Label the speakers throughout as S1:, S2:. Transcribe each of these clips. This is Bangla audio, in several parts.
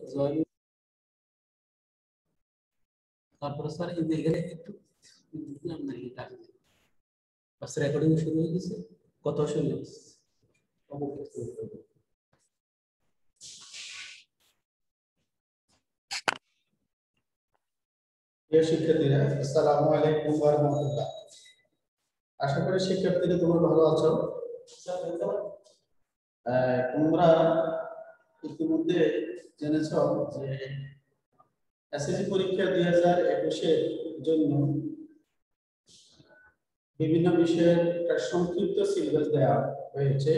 S1: জয়েন তারপরে স্যার এই যে এখানে একটু দিলাম না এটা বাস রেকর্ডিং শুরু হয়ে গেছে? কত
S2: প্রিয় শিক্ষার্থীরা আসসালামু আলাইকুম ওয়া রাহমাতুল্লাহ আশা করি শিক্ষার্থীরা তোমরা ভালো আছো। আহ, তোমরা ইতিমধ্যে জেনেছ যে এসএসসি পরীক্ষা দুই হাজার একুশের জন্য বিভিন্ন বিষয়ের একটা সংক্ষিপ্ত সিলেবাস দেওয়া হয়েছে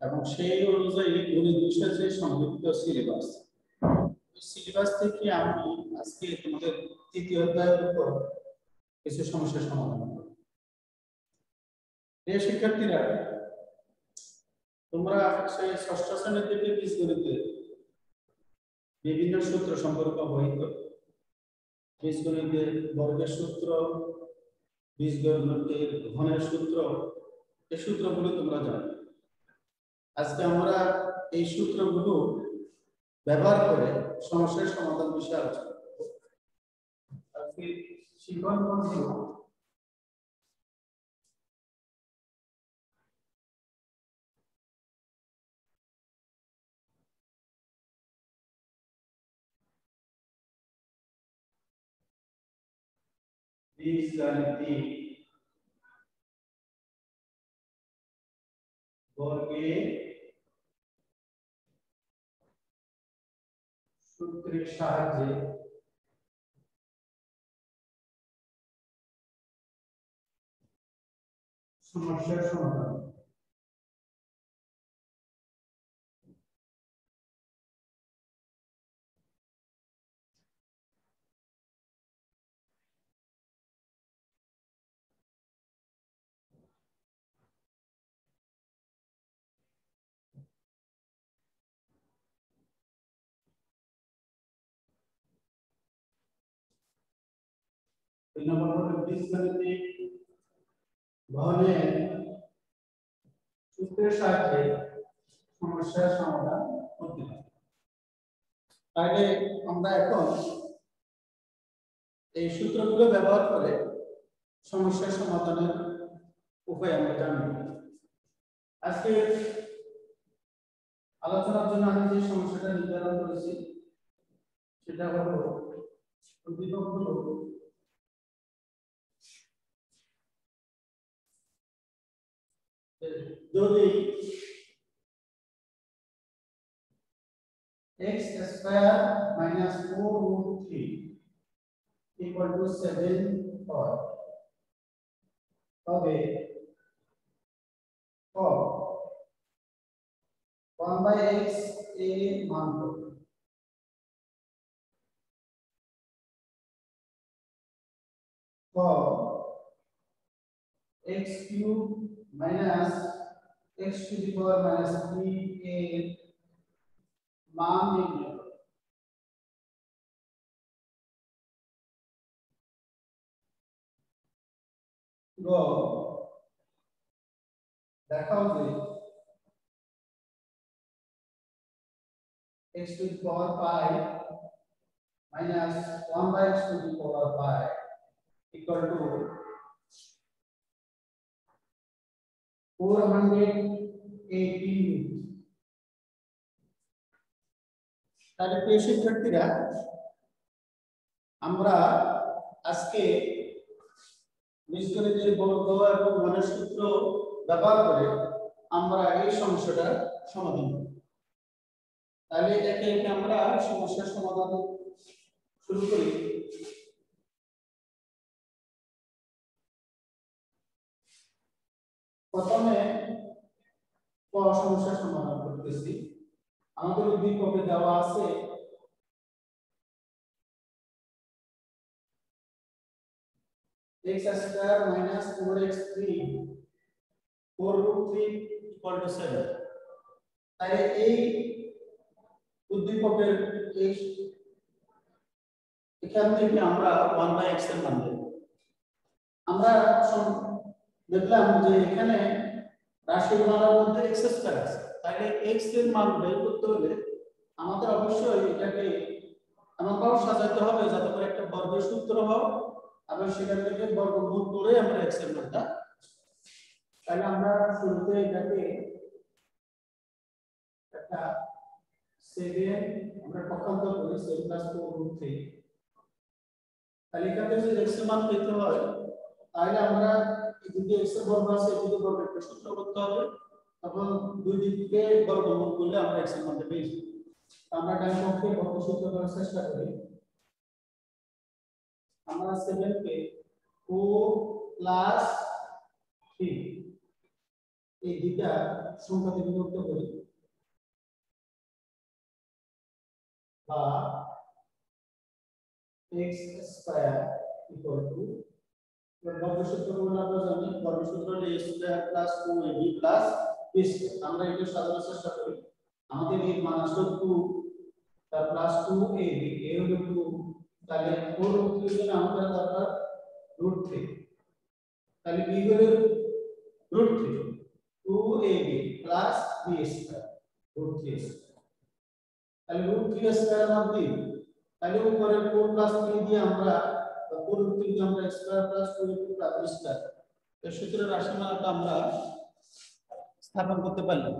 S2: এবং সেই অনুযায়ী গণিত বিষয়ের যে সংক্ষিপ্ত সিলেবাস সিলেবাস থেকে আমি আজকে তোমাদের তৃতীয় অধ্যায়ের উপর কিছু সমস্যার সমাধান করব। প্রিয় শিক্ষার্থীরা, তোমরা সেই ষষ্ঠ শ্রেণি থেকে বীজগণিতে বিভিন্ন সূত্র সম্পর্কে অবহিত বীজগণিতের বর্গের সূত্র, বীজগণিতের ঘনের সূত্র, এই সূত্রগুলো তোমরা জানো। আজকে আমরা এই সূত্রগুলো ব্যবহার করে সমস্যার সমাধান বিষয়ে আলোচনা করব। আজকে হলো বীজগণিতি বর্গে সূত্রের সাহায্যে সমস্যার সমাধান দুই নম্বর হলো বীজগণিতিক ঘনের সূত্রের সাহায্যে সমস্যার সমাধান করতে হবে তাহলে আমরা এখন এই সূত্রগুলো ব্যবহার করে সমস্যার সমাধানের উপায় আমরা জানব। আজকে আলোচনার জন্য আমি যে সমস্যাটা নির্ধারণ করেছি, সেটা হলো উদ্দীপক যদি x square minus 4 root 3 equal to 7 হয় তবে ক 1 by x এ মান কত ক x cube minus x to the power minus 3a मान गो देखाओ जे x to the power pi minus 1 by x to the power pi equal to 418 তাহলে প্রিয় শিক্ষার্থীরা আমরা আজকে বীজগণিতের বর্গ এবং গণের ব্যবহার করে আমরা এই সমস্যাটা সমাধান করব। তাহলে একে একে আমরা সমস্যার সমাধান শুরু করি। প্রথমে ক সমস্যার সমাধান করতেছি। আমাদের উদ্দীপকে দেওয়া আছে x square minus 4x3 4 root 3 equal to 7 তাই এই উদ্দীপকের এই এখান থেকে আমরা 1 বাই x এর মান দেব। আমরা সম- দেখলাম যে এখানে রাশির মানের মধ্যে x স্কয়ার আছে। তাহলে x এর মান বের করতে হলে আমাদের অবশ্যই এটাকে এমনভাবে সাজাতে হবে যাতে করে একটা বর্গের সূত্র হয় এবং সেখান থেকে বর্গমূল করে আমরা এক্সের মানটা তাহলে আমরা শুরুতে এটাকে একটা সেভেন আমরা পক্ষান্তর করি seven plus four root three তাহলে যদি এক্সের মান পেতে হয়, তাহলে আমরা যদি এক্সের বর্গ আছে এদিকে বর্গ সূত্র করতে হবে। তখন দুই দিক বর্গমূল করলে আমরা এক্সের মানটা পেয়ে যাব। আমরা ডান পক্ষে বর্গ সূত্র করার চেষ্টা করি? আমরা 7 কে 4 প্লাস 3 এই দুইটা সংখ্যাতে বিভক্ত করি। বা x স্কয়ার ইকুয়াল টু গুলো আমরা জানি বর্গসূত্র হলো a square plus 2ab plus b আমরা এটা সাজানোর চেষ্টা করি। আমাদের এই মান আসলো 2 তার প্লাস 2ab a হলো 2 তাহলে 4 রুট 3 জন্য আমাদের দরকার রুট 3 তাহলে b হলো root 3 2ab plus b square root 3 square তাহলে রুট 3 স্কয়ার মান দিই তাহলে উপরে 4 প্লাস 3 দিয়ে আমরা 4 রুট 3 দিয়ে আমরা স্কয়ার প্লাস 2 প্লাস স্কয়ার সূত্রের রাশিমালাটা আমরা স্থাপন করতে পারলাম।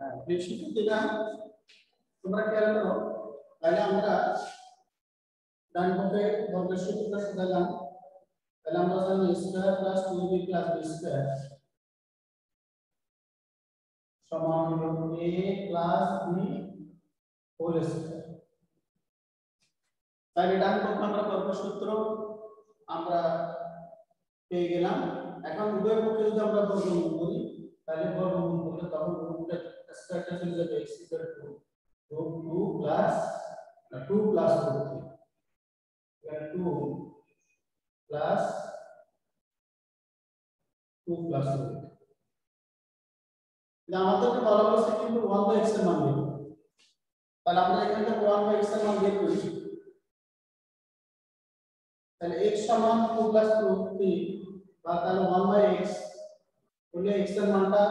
S2: হ্যাঁ খেয়াল করো, তাহলে আমরা ডান পক্ষে বর্গের তাহলে আমরা জানি স্কয়ার প্লাস টু সমান হলো a plus B whole square তাহলে আমরা সূত্র আমরা পেয়ে গেলাম। এখন উভয় পক্ষে যদি আমরা বর্গমূল করি, তাহলে বর্গমূল করলে তখন স্কয়ারটা চলে যাবে x equal to root 2 plus 2 plus root 3 এখানে 2 প্লাস 2 প্লাস রুট এটা আমাদেরকে বলা হয়েছে কিন্তু 1 বাই x এর মান বের করতে। তাহলে আমরা এখান থেকে 1 বাই x এর মান বের করি তাহলে x সমান 2 প্লাস রুট 3 বা তাহলে 1 বাই x হলে x এর মানটা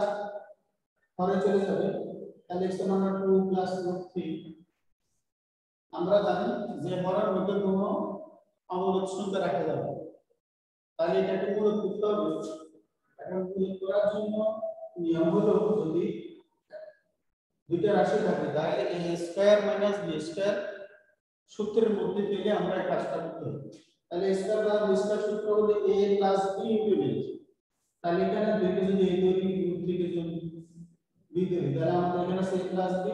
S2: ঘরে চলে যাবে। তাহলে x এর মানটা 2 প্লাস রুট 3 আমরা জানি যে হরের মধ্যে কোনো অমূলক সংখ্যা রাখা যাবে। তাহলে এটাকে মূলত করতে হবে। এখন মূলত করার জন্য নিয়ম হলো যদি দুইটা রাশি থাকে, তাহলে a square minus b square সূত্রের মধ্যে পেলে আমরা এই কাজটা করতে হবে। তাহলে a square plus b square সূত্র হলো a plus b into b তাহলে এখানে দুইকে যদি a তৈরি দুইকে যদি b তৈরি তাহলে আমাদের এখানে a প্লাস b,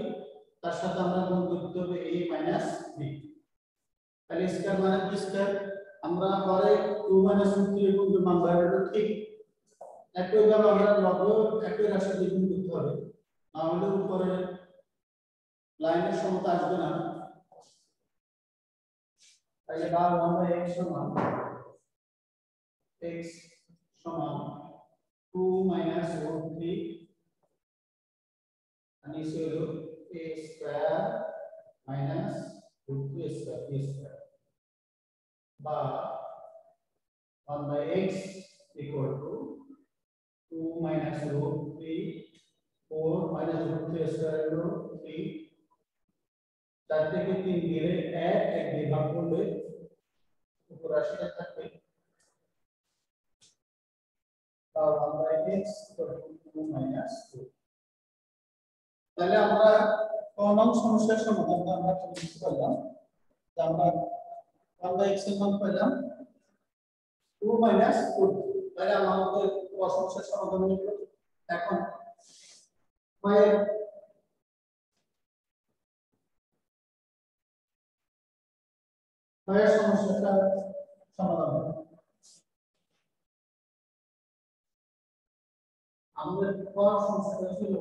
S2: তার সাথে আমরা গুণ করতে হবে a মাইনাস b তাহলে স্কয়ার মাইনাস b স্কয়ার আমরা পরে 2 মাইনাস 3 এর গুণ মান বাইরে ঠিক। একইভাবে আমরা লব একই রাশি দিয়ে গুণ করতে হবে। হলে উপরে লাইনের সমতা আসবে না। তাহলে 1 বাই x সমান x সমান 2 মাইনাস রুট 3 আর নিচে হলো a square minus root 3 square b square বা 1 by x equal to 2 minus root 3 4 minus root 3 square হলো 3 চার থেকে তিন গেলে এক এক দিয়ে ভাগ করলে উপর রাশিটা থাকবে বা 1 by x equal to 2 minus 2 তাহলে আমরা ক নং সমস্যার সমাধানটা আমরা বুঝতে পারলাম। আমরা 1 by x এর মান পেলাম 2 minus 4 তাহলে আমাদের সমস্যার সমাধান হলো এখন কয়েক কয়েক সমস্যাটা সমাধান হবে আমাদের ক সমস্যাটা ছিল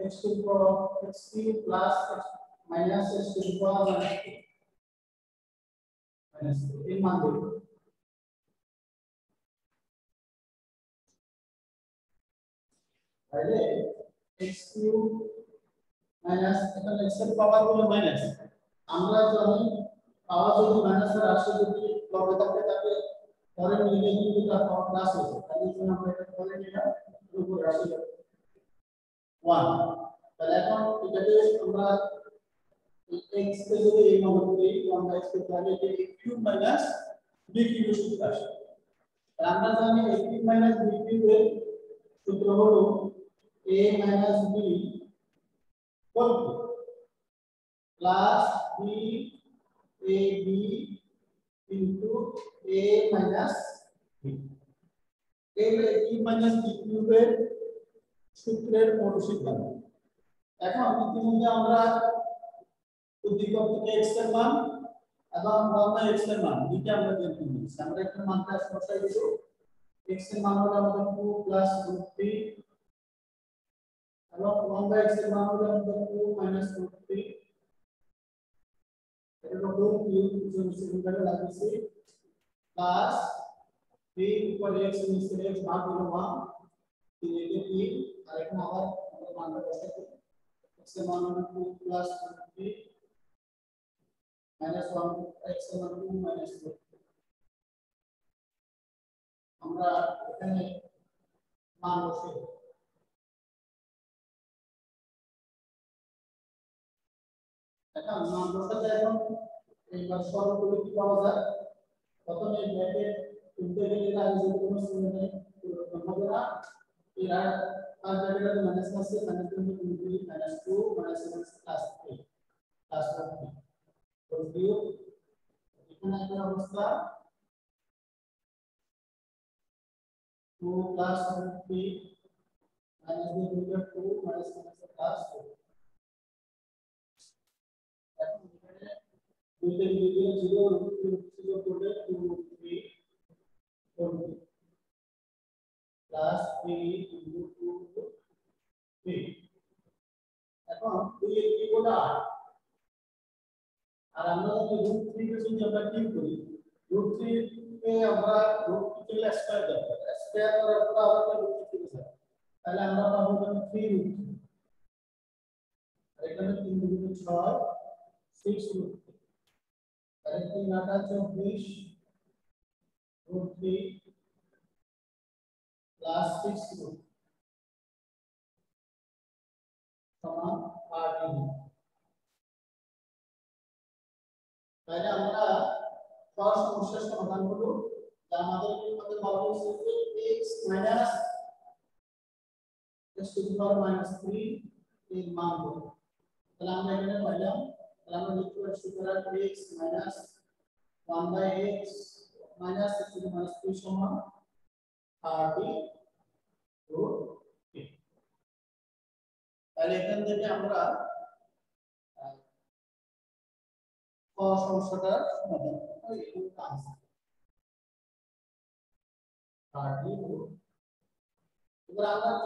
S2: x to the power x cube plus x minus x to the power minus 2 minus 2 এই মান দেব তাহলে x cube মাইনাস এখানে x এর পাওয়ার হলো মাইনাস আমরা জানি পাওয়ার যদি মাইনাস এর আসে যদি লবে থাকে তাকে পরে মিলে কিন্তু তার পাওয়ার প্লাস হয়েছে তাহলে এখানে আমরা এটা পরে নিলাম উপরে আসে 1 তাহলে এখন এটাকে আমরা x কে যদি এই নম্বর করি 1 বাই x কে তাহলে এটা a cube minus b cube সূত্র আসে তাহলে আমরা জানি a cube minus b cube এর সূত্র হলো a minus b. Whole cube plus b, a b into a minus b. A b minus b cube এর সূত্রের অনুসিদ্ধান্ত এখন ইতিমধ্যে আমরা উদ্দীপক থেকে x এর মান এবং 1 বাই x এর মান দুইটা আমরা বের করে নিয়েছি আমরা এখানে মানটা বসাই দেব x এর মান হলো আমাদের 2 প্লাস √3 এবং 1 বাই x এর মান হলো আমাদের 2 মাইনাস √3 এটা হলো 2 কিউব কিছু সিলিন্ডারে লাগিয়েছি প্লাস 3 উপর x নিচে x ভাগ হলো 1 তিন একে তিন আর আবার আমাদের মানটা বসাতে x এর মান হলো 2 plus √3 minus 1 x to minus 2 আমরা এখানে মান বসে এখন মান বসাতে এখন এইবার সরল করে কি পাওয়া যায় প্রথমে ব্র্যাকেট গেলে আগে কোনো শুনে নেই হবে না এরা আর ব্র্যাকেটে মাইনাস আছে minus 2 2 minus 2 minus plus 3 plus 3 রবিও এখানে একটা অবস্থা 2 প্লাস 3 মাইনাস দিয়ে দুটো 2 মাইনাস মাইনাস প্লাস 2 এখন এখানে দুইটা দিয়ে 0 0 করে 2 3 4 Okay. class 6 group comma RDB তাহলে আমরা ফার্স্ট সমস্যার সমাধান করব যা আমাদের আমাদের পাওয়া হয়েছে x minus x to the power minus 3 এর মান বল তাহলে আমরা এখানে পাইলাম তাহলে আমরা লিখতে পারি সুতরাং x minus 1 by x minus x to the minus 3 সমান RDB রুট 3 তাহলে এখান থেকে আমরা সমস্যাটার সমাধান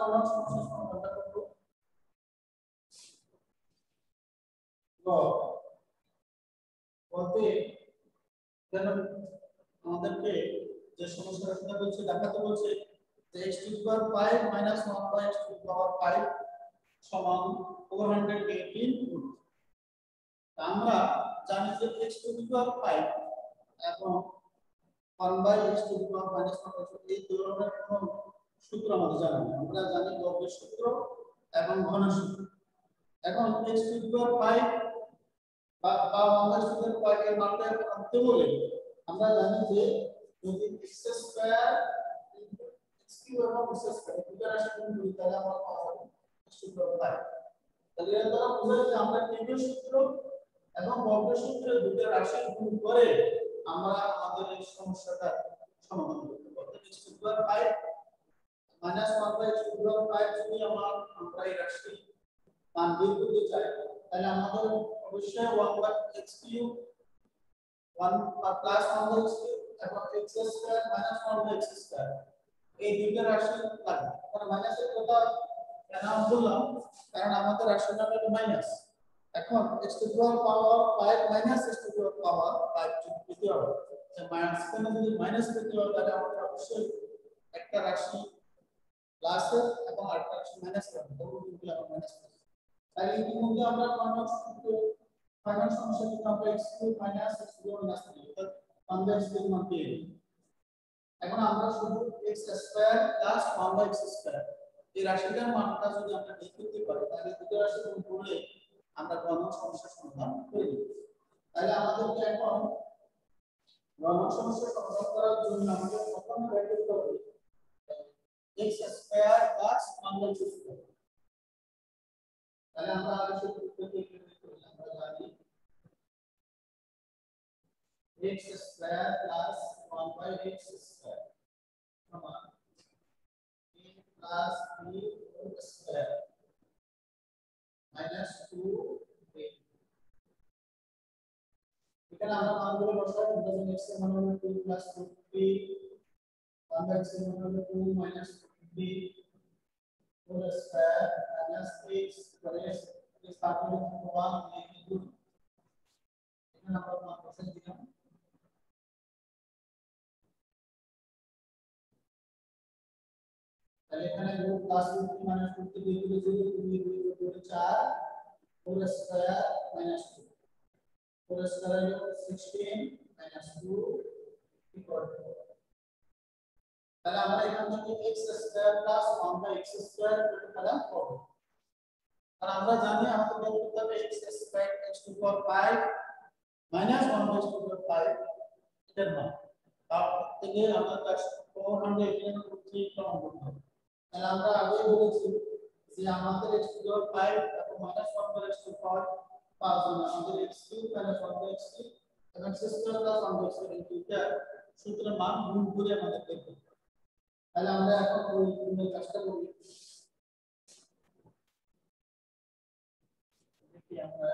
S2: আমরা সমাধানটা আমাদেরকে যে সমস্যাটা দেখাতে বলছে x to the power 5 minus 1 by x to the power 5 সমান 418 রুট আমরা জানি যে x টু দি পাওয়ার 5 এবং 1 by x to the power minus 1 এই ধরনের কোন সূত্র আমাদের জানা নেই। আমরা জানি লবের সূত্র এবং ঘনের সূত্র। এখন x টু দি পাওয়ার 5 বা বা 1 by x to the power 5 এর মানটা আনতে বলে আমরা জানি যে যদি x স্কয়ার x কিউব এবং x স্কয়ার দুটো রাশি গুণ করি তাহলে আমরা দি পাওয়ার 5 তাহলে এর দ্বারা আমরা কেন্দ্রীয় সূত্র এবং বর্গের সূত্রে দুটো রাশি গুণ করে আমরা আমাদের এই সমস্যাটা সমাধান করতে পারব পাওয়ার 5 মাইনাস 1 বাই 5 যদি আমরা আমরা এই রাশি মান বের করতে চাই তাহলে আমাদের অবশ্যই 1 by x cube 1 plus 1 by x cube এবং x স্কয়ার মাইনাস 1 বাই এই দুইটা রাশি লাগবে কারণ মাইনাসের কথা কেন বললাম? কারণ আমাদের রাশিটা হলো মাইনাস এখন x to power power 5 minus x to power 5 যদি পেতে হবে। মাইনাস কেন যদি মাইনাস পেতে হবে তাহলে আমাদের অবশ্যই একটা রাশি প্লাসের এবং আরেকটা রাশি মাইনাস করতে হবে দুটো আমরা মাইনাস করব তাহলে ইতিমধ্যে আমরা কনভার্স ফাইনাল সমস্যা কিন্তু আমরা x cube minus x cube minus করি অর্থাৎ কনভার্স এর মান পেয়ে গেলাম। এখন আমরা শুধু x square plus 1 x square এই রাশিটার মানটা যদি আমরা বের করতে পারি, তাহলে দুটো রাশি গুণ করে আমরা গণন সমস্যার সমাধান করে দেব। তাহলে আমাদেরকে এখন গণন সমস্যা সমাধান করার জন্য আমাদের প্রথমে বের করতে হবে x square plus 1 x square তাহলে আমরা আগে সূত্র থেকে আমরা জানি x square plus 1 by x square সমান a plus b whole square minus 2 a এখানে আমরা মানগুলো বসাবো যখন x এর মান হলো 2 প্লাস 2b 1 বাই x এর মান হলো 2 minus 2b whole square minus x করে এই সার্কেল 1 a কিন্তু এখানে আমরা মান বসাই দিলাম তাহলে এখানে root plus root minus root three দুই দুই দুই দুই দুই চার four square minus two four square sixteen minus two equal তাহলে আমরা এখান থেকে x square plus one by x square পেলাম পাবো। আর আমরা জানি আমাদের বের করতে হবে? X square x to power five minus one by to power five এটার মান। তার থেকে আমরা তার ফোর হান্ড্রেড এখানে থ্রি কমন করতে হবে তাহলে আমরা আগে বলেছি যে আমাদের x টু পাওয়ার 5 এবং minus 1 by x to power 5 জন্য আমাদের x cube minus 1 by x cube এবং x square plus 1 by x square দুইটা সূত্রের মান গুণ করে আমাদের বের করতে হবে। তাহলে আমরা এখন ওই গুণের কাজটা করি। দেখি আমরা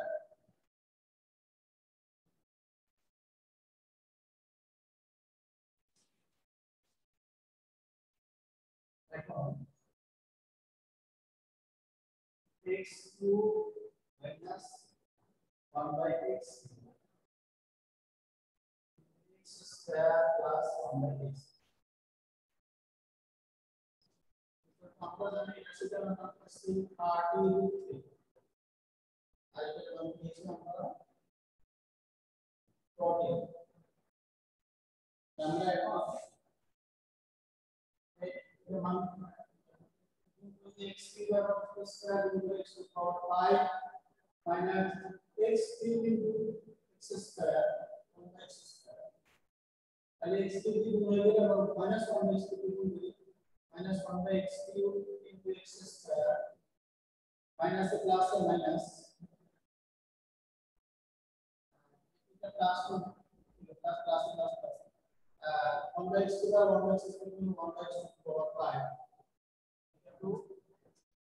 S2: x cube minus 1 by x. X square plus 1 by x. আমরা জানি এটা সেটা আমরা করছি r d root 3 আর এটা আমরা নিয়েছি আমরা 14 আমরা এখন এই মান x over x square into x to the power 5 minus x cube into x square over x square. And x cube into minus 1 by x cube into minus 1 by x cube into x square minus the plus or minus. The plus one, plus plus plus plus. Uh, 1 by x square, 1 by x cube into 1 by x to the power 5. Into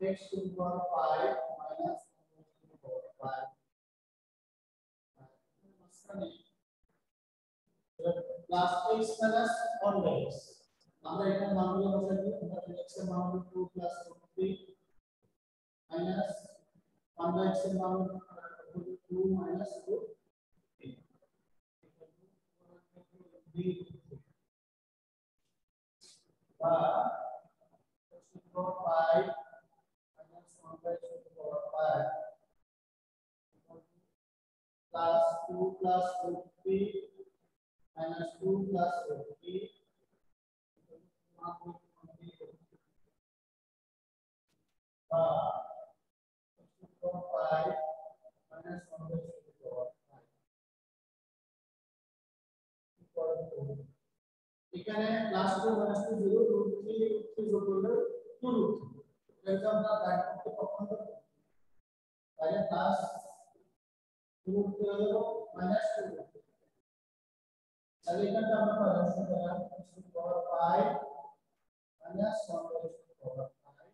S2: x to the power 5 plus x square দিয়ে x কিন্তু ভাগ করলে হবে x minus x square দিয়ে x কিন্তু ভাগ করলে হচ্ছে 1 by x minus 1 by x to the power 5 420 বা x to the power 5 minus 1 to the power 5 মাঝখানে plus x minus 1 by x আমরা এখানে মানগুলো বসাই দিই আমরা x এর মান হলো 2 plus 3 minus 1 by x এর মান হলো 2 minus 2 বা x to the power 5 plus 2 plus 50 minus 2 plus 50 বা x to the power 5 minus 1 by x power 5 equal to এখানে প্লাস 2 মাইনাস 2 0 রুট 3 রুট 3 যোগ করলে 2 রুট 3 এটা আমরা ডান পক্ষে পক্ষান্তর তাহলে প্লাস টু হয়ে গেল মাইনাস টু তাহলে এখানটা আমরা পাবো সুতরাং two power five minus one power five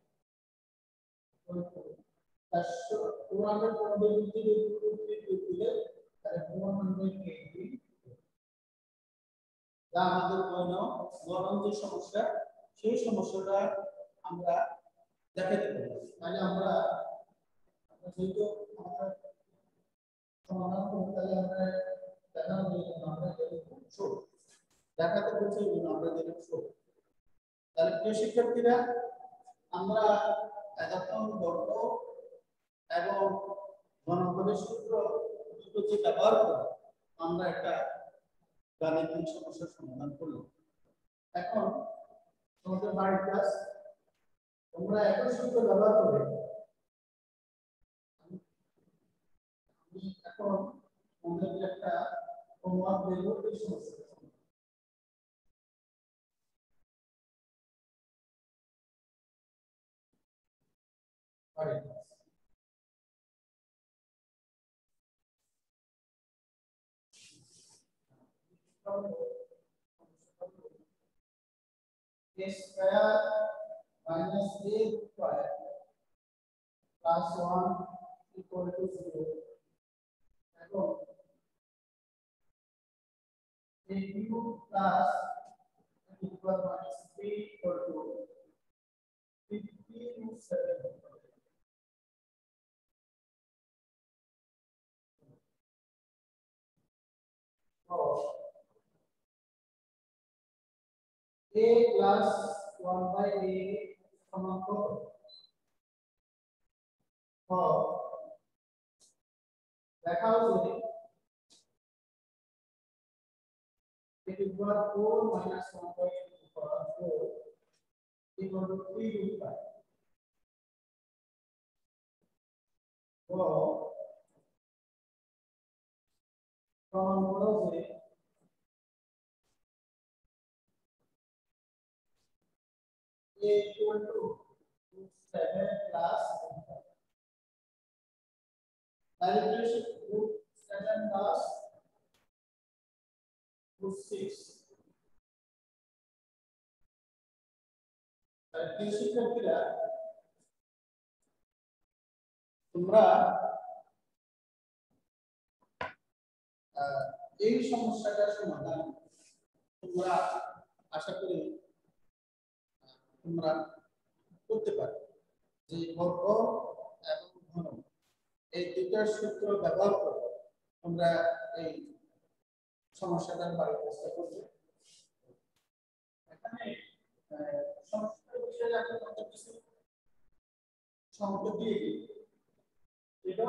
S2: plus two hundred পনেরো দিকে দিলে তাহলে ফোর হান্ড্রেড এইটি যা আমাদের কোনো গরম যে সমস্যা, সেই সমস্যাটা আমরা দেখাতে পারি। তাহলে আমরা যেহেতু সমাধান করতে তাহলে আমরা দেখানো যায় আমরা যেরকম দেখাতে বলছে এই জন্য আমরা যেরকম ছোট তাহলে প্রিয় শিক্ষার্থীরা, আমরা এতক্ষণ বর্গ এবং ঘনফলের সূত্র দুটো যে ব্যবহার করে আমরা একটা গাণিতিক সমস্যার সমাধান করলাম। এখন তোমাদের বাড়ির ক্লাস তোমরা একই সূত্র ব্যবহার করে আমি এখন তোমাদের একটা হোমওয়ার্ক দেবো এই সমস্যাটা বাড়ির class a square minus a square plus 1 equal to 0 এবং a cube plus equal minus 3 equal to 50 root 7 So, a plus 1 by a সমান কত ফর দেখাও যে it is equal 4 minus 1 by a to the power 4 equal to 3 root 5 so from বলো যে a equal to root 7 plus calculation root 7 plus root 6 তাহলে শিক্ষার্থীরা তোমরা আহ, এই সমস্যাটার সমাধান তোমরা আশা করি আহ, তোমরা করতে পারো যে বর্গ এবং ঘন এই দুটার সূত্র ব্যবহার করে তোমরা এই সমস্যাটার বাড়ির চেষ্টা করবে। এখানে এটা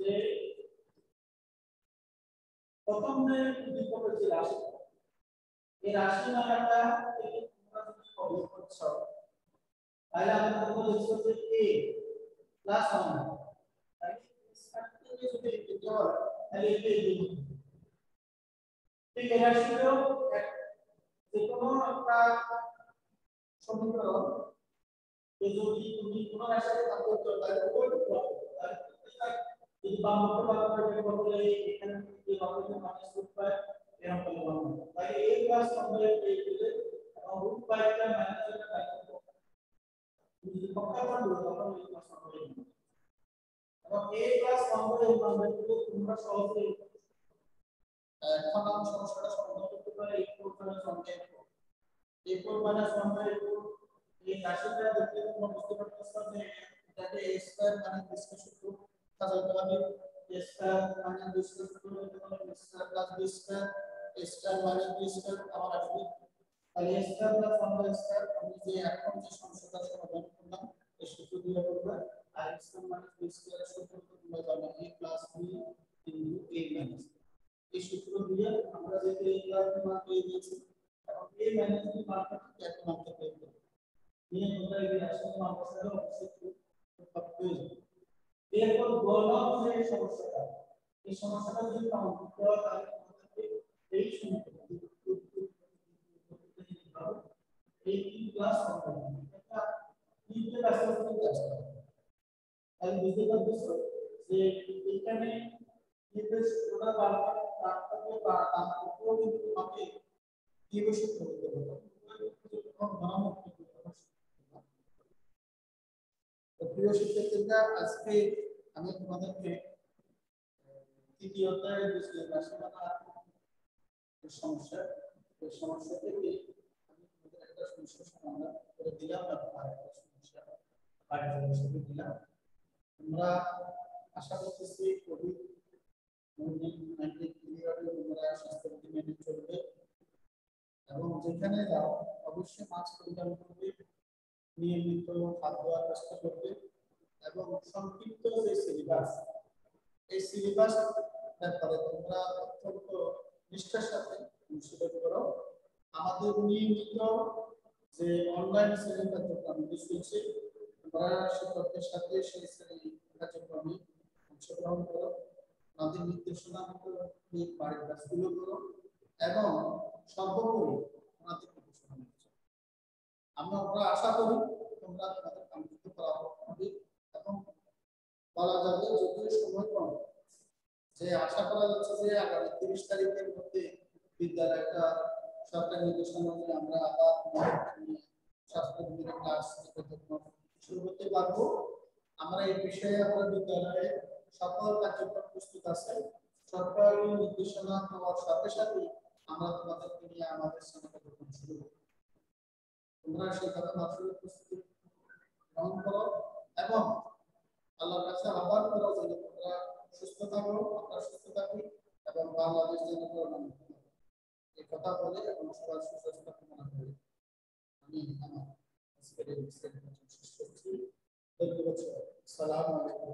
S2: যে প্রথম যে রাশি, এই রাশি কল করছ তাহলে আমরা তোমরা লিখছো যে a প্লাস 1 তাহলে এই যদি লিখতে হয় তাহলে এটা এই ঠিক রাশিটাও এক যে কোনো একটা সমীকরণ যদি তুমি কোনো রাশিকে ভাগ করতে তাহলে তাহলে যদি এখানে এরকম ওয়ান তাহলে a প্লাস 1 বাই a দিলে এবং রুট পাইটা মাইনাস এটা বাই করব যদি পক্ষান্তর করো তখন a প্লাস 1 বাই এবং a প্লাস 1 বাই 1 বাই দিলে তোমরা সহজেই এখন আমি সমস্যাটা সমাধান করতে পারি এই four minus one by four এই রাশিটা দেখলে তোমরা বুঝতে পারতেছো যে এটাকে a স্কয়ার মানে বিস্কুট সূত্র সাজাতে হবে a স্কয়ার মানে বিস্কুট সূত্র হতে পারে b square plus b square a square minus b square আমার আসবে তাহলে a স্কয়ার প্লাস 1 স্কয়ার আমি যে এখন যে এই আর a স্কয়ার সূত্র প্লাস এই সূত্র দিয়ে আমরা যে মান এই মাইনাস বি এই মান সমস্যাটা, এই যদি এই সমীকরণ আজকে আমি তোমাদেরকে তৃতীয় সমস্যা সমস্যা থেকে তোমরা আশা করতেছি কোভিড তোমরা স্বাস্থ্যবিধি মেনে চলবে এবং যেখানে যাও অবশ্যই মাস্ক পরিধান করবে নিয়মিত ধোয়ার চেষ্টা করবে এবং সংক্ষিপ্ত যে সিলেবাস এই সিলেবাস ব্যাপারে তোমরা অত্যন্ত নিষ্ঠার সাথে অনুশীলন করো। আমাদের নিয়মিত যে অনলাইন শ্রেণি কার্যক্রমটি চলছে তোমরা শিক্ষকদের সাথে সেই শ্রেণি কার্যক্রমে অংশগ্রহণ করো আমাদের নির্দেশনা মতো বাড়ির কাজগুলো করো এবং সর্বোপরি আমাদের গবেষণা আমরা আমরা আশা করি তোমরা তোমাদের কাঙ্ক্ষিত ফলাফল পাবে এবং বলা যাবে যদিও সময় কম, যে আশা করা যাচ্ছে যে আগামী তিরিশ তারিখের মধ্যে বিদ্যালয়টা সরকারি নির্দেশনা অনুযায়ী আমরা আবার শুরু করতে পারব আমরা এই বিষয়ে আমরা বিদ্যালয়ে সকল কার্যক্রম প্রস্তুত আছে নির্দেশনা আমাদের কাছে আহ্বান করো যেন তোমরা সুস্থ থাকো আমরা সুস্থ থাকি এবং বাংলাদেশ যেন এই কথা বলে এবং সবার সুস্বাস্থ্য কামনা করে আমি আমার আজকের সালাম আলাইকুম।